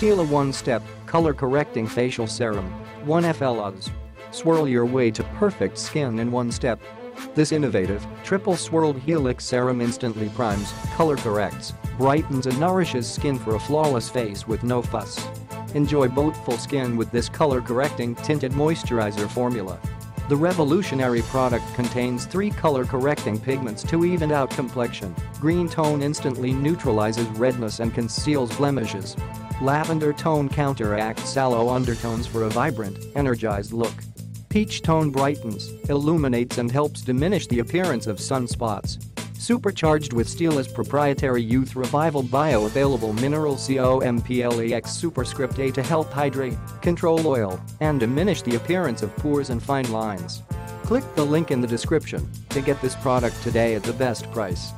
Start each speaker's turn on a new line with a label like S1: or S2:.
S1: Stila One Step Color Correcting Facial Serum 1FL Oz. Swirl your way to perfect skin in one step. This innovative, triple swirled helix serum instantly primes, color corrects, brightens and nourishes skin for a flawless face with no fuss. Enjoy full skin with this color-correcting tinted moisturizer formula. The revolutionary product contains three color-correcting pigments to even out complexion. Green tone instantly neutralizes redness and conceals blemishes. Lavender tone counteracts sallow undertones for a vibrant, energized look. Peach tone brightens, illuminates and helps diminish the appearance of sunspots. Supercharged with Stila's proprietary Youth Revival bioavailable mineral COMPLEX superscript A to help hydrate, control oil, and diminish the appearance of pores and fine lines. Click the link in the description to get this product today at the best price.